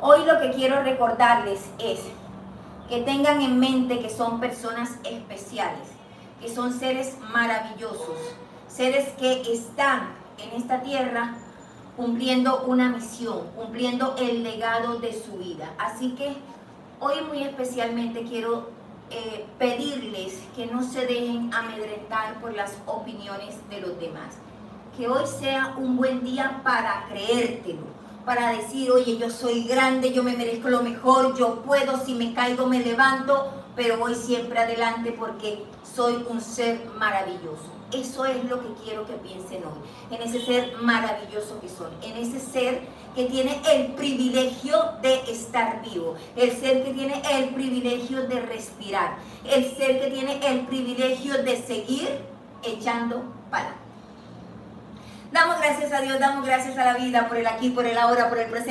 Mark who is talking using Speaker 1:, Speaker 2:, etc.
Speaker 1: Hoy lo que quiero recordarles es que tengan en mente que son personas especiales, que son seres maravillosos, seres que están en esta tierra cumpliendo una misión, cumpliendo el legado de su vida. Así que hoy muy especialmente quiero eh, pedirles que no se dejen amedrentar por las opiniones de los demás. Que hoy sea un buen día para creértelo, para decir, oye, yo soy grande, yo me merezco lo mejor, yo puedo, si me caigo me levanto, pero voy siempre adelante porque soy un ser maravilloso. Eso es lo que quiero que piensen hoy, en ese ser maravilloso que son, en ese ser que tiene el privilegio de estar vivo, el ser que tiene el privilegio de respirar, el ser que tiene el privilegio de seguir echando para. Damos gracias a Dios, damos gracias a la vida por el aquí, por el ahora, por el presente.